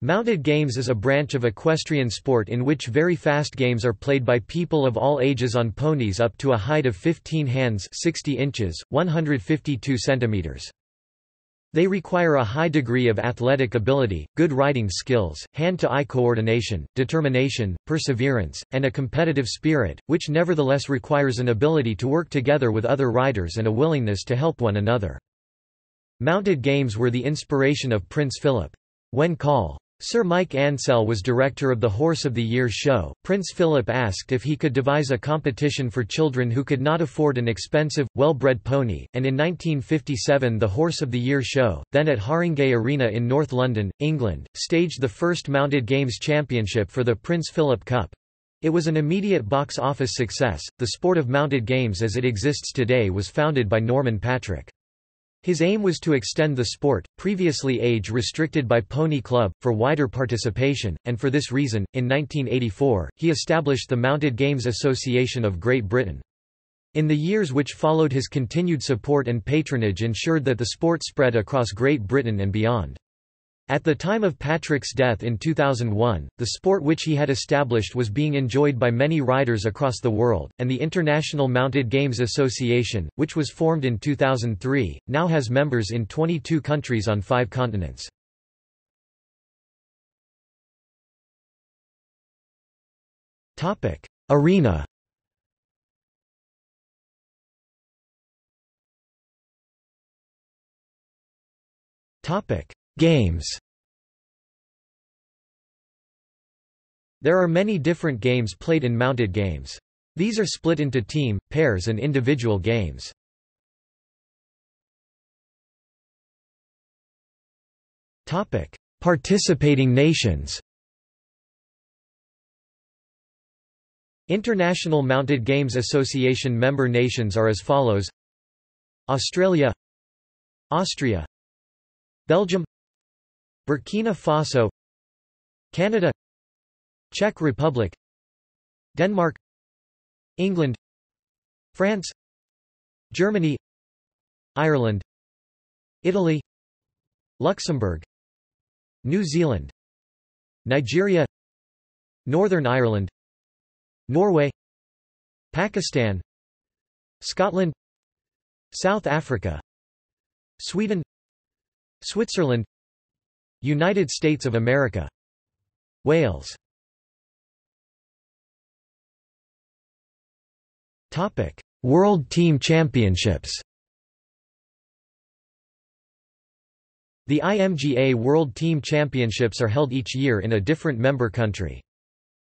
Mounted games is a branch of equestrian sport in which very fast games are played by people of all ages on ponies up to a height of 15 hands 60 inches, 152 centimeters. They require a high degree of athletic ability, good riding skills, hand-to-eye coordination, determination, perseverance, and a competitive spirit, which nevertheless requires an ability to work together with other riders and a willingness to help one another. Mounted games were the inspiration of Prince Philip. When call Sir Mike Ansell was director of the Horse of the Year show. Prince Philip asked if he could devise a competition for children who could not afford an expensive, well-bred pony, and in 1957 the Horse of the Year show, then at Haringey Arena in North London, England, staged the first mounted games championship for the Prince Philip Cup. It was an immediate box office success. The sport of mounted games as it exists today was founded by Norman Patrick. His aim was to extend the sport, previously age restricted by Pony Club, for wider participation, and for this reason, in 1984, he established the Mounted Games Association of Great Britain. In the years which followed his continued support and patronage ensured that the sport spread across Great Britain and beyond. At the time of Patrick's death in 2001, the sport which he had established was being enjoyed by many riders across the world, and the International Mounted Games Association, which was formed in 2003, now has members in 22 countries on five continents. Arena Games. There are many different games played in mounted games. These are split into team, pairs and individual games. Topic: Participating nations. International Mounted Games Association member nations are as follows. Australia. Austria. Belgium Burkina Faso Canada Czech Republic Denmark England France Germany Ireland Italy Luxembourg New Zealand Nigeria Northern Ireland Norway Pakistan Scotland South Africa Sweden Switzerland United States of America Wales Topic: World Team Championships. The IMGA World Team Championships are held each year in a different member country.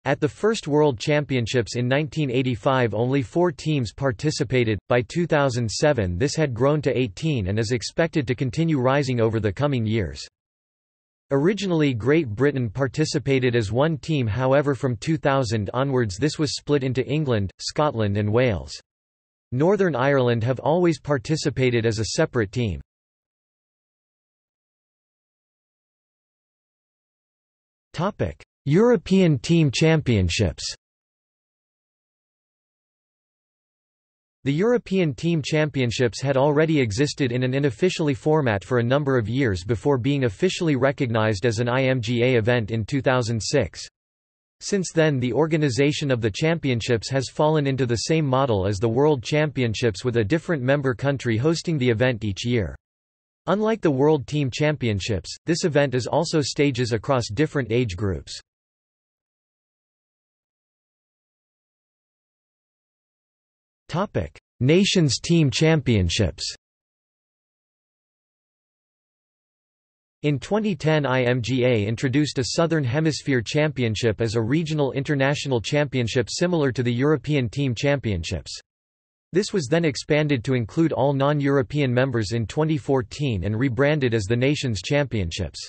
At the first World Championships in 1985 only four teams participated, by 2007 this had grown to 18 and is expected to continue rising over the coming years. Originally Great Britain participated as one team however from 2000 onwards this was split into England, Scotland and Wales. Northern Ireland have always participated as a separate team. European Team Championships The European Team Championships had already existed in an unofficially format for a number of years before being officially recognized as an IMGA event in 2006. Since then the organization of the championships has fallen into the same model as the World Championships with a different member country hosting the event each year. Unlike the World Team Championships, this event is also stages across different age groups. Topic: Nations Team Championships. In 2010 IMGA introduced a Southern Hemisphere Championship as a regional international championship similar to the European Team Championships. This was then expanded to include all non-European members in 2014 and rebranded as the Nations Championships.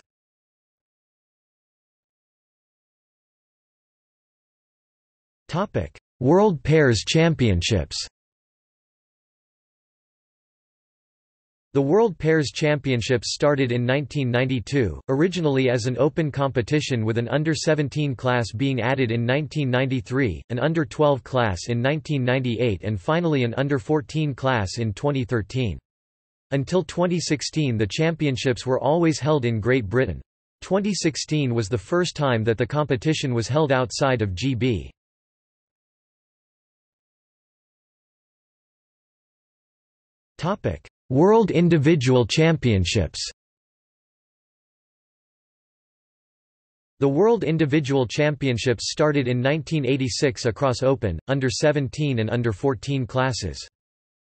World Pairs Championships The World Pairs Championships started in 1992, originally as an open competition with an under-17 class being added in 1993, an under-12 class in 1998 and finally an under-14 class in 2013. Until 2016 the championships were always held in Great Britain. 2016 was the first time that the competition was held outside of GB. World Individual Championships The World Individual Championships started in 1986 across open, under-17 and under-14 classes.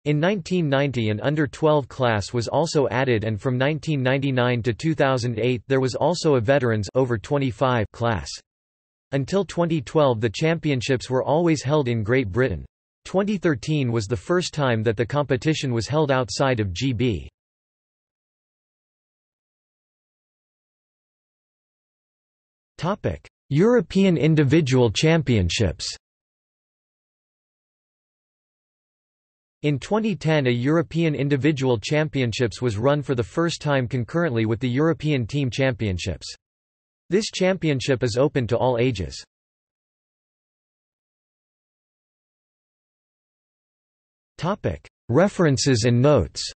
In 1990 an under-12 class was also added and from 1999 to 2008 there was also a veterans over 25 class. Until 2012 the championships were always held in Great Britain. 2013 was the first time that the competition was held outside of GB. European Individual Championships In 2010 a European Individual Championships was run for the first time concurrently with the European Team Championships. This championship is open to all ages. References and notes